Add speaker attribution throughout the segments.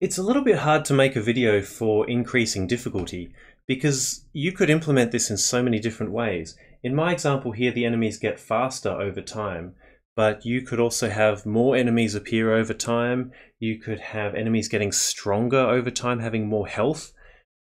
Speaker 1: It's a little bit hard to make a video for increasing difficulty because you could implement this in so many different ways. In my example here, the enemies get faster over time, but you could also have more enemies appear over time. You could have enemies getting stronger over time, having more health,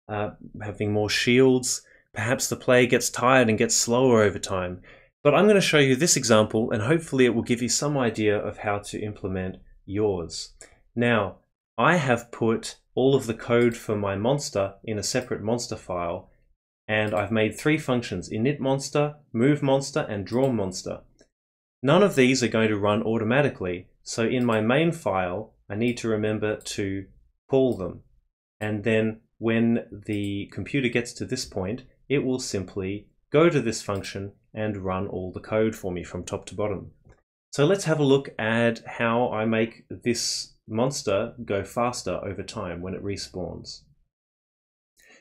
Speaker 1: uh, having more shields. Perhaps the player gets tired and gets slower over time. But I'm going to show you this example and hopefully it will give you some idea of how to implement yours. Now, I have put all of the code for my monster in a separate monster file and I've made three functions, init monster, move monster, and draw monster. None of these are going to run automatically, so in my main file, I need to remember to call them. And then when the computer gets to this point, it will simply go to this function and run all the code for me from top to bottom. So let's have a look at how I make this monster go faster over time when it respawns.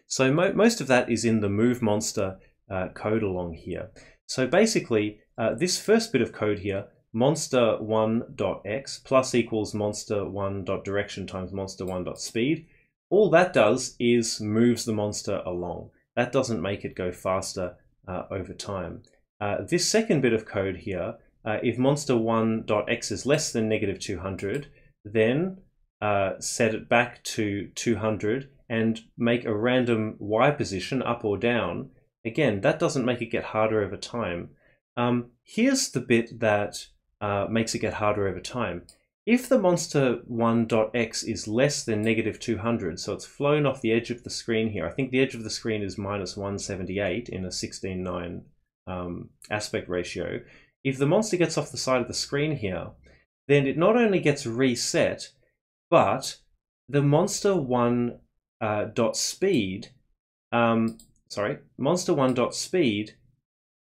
Speaker 1: So mo most of that is in the move monster uh, code along here. So basically, uh, this first bit of code here, monster1.x plus equals monster1.direction times monster1.speed, all that does is moves the monster along. That doesn't make it go faster uh, over time. Uh, this second bit of code here, uh, if monster1.x is less than negative 200, then uh, set it back to 200 and make a random y position up or down, again, that doesn't make it get harder over time. Um, here's the bit that uh, makes it get harder over time. If the monster1.x is less than negative 200, so it's flown off the edge of the screen here, I think the edge of the screen is minus 178 in a 16.9 um, aspect ratio. If the monster gets off the side of the screen here, then it not only gets reset, but the monster one uh, dot speed, um, sorry, monster one dot speed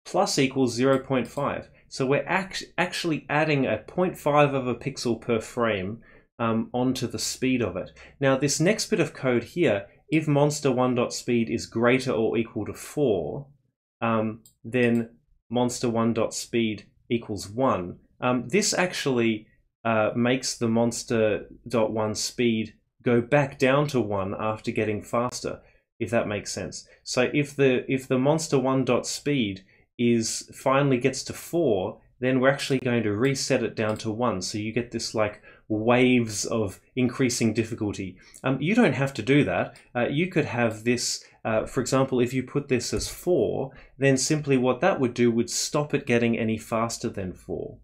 Speaker 1: plus equals 0.5. So we're act actually adding a 0.5 of a pixel per frame um, onto the speed of it. Now this next bit of code here, if monster one dot speed is greater or equal to 4, um, then monster one dot speed equals 1. Um, this actually uh, makes the monster dot one speed go back down to one after getting faster, if that makes sense. So if the if the monster one dot speed is finally gets to four, then we're actually going to reset it down to one. So you get this like waves of increasing difficulty. Um, you don't have to do that. Uh, you could have this, uh, for example, if you put this as four, then simply what that would do would stop it getting any faster than four.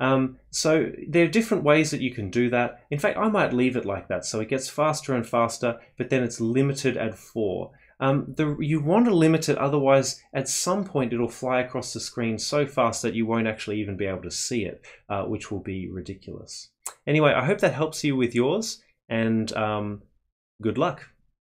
Speaker 1: Um, so there are different ways that you can do that. In fact, I might leave it like that. So it gets faster and faster, but then it's limited at four. Um, the, you want to limit it, otherwise at some point it'll fly across the screen so fast that you won't actually even be able to see it, uh, which will be ridiculous. Anyway, I hope that helps you with yours, and um, good luck.